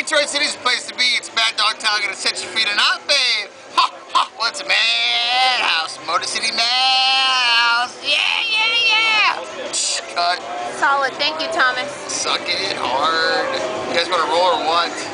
Detroit City's a place to be. It's Mad Dog Town gonna set your feet in up, babe. Ha ha. Well, a madhouse. Motor City Madhouse. Yeah, yeah, yeah. Cut. Solid. Thank you, Thomas. Suck it hard. You guys want to roll or what?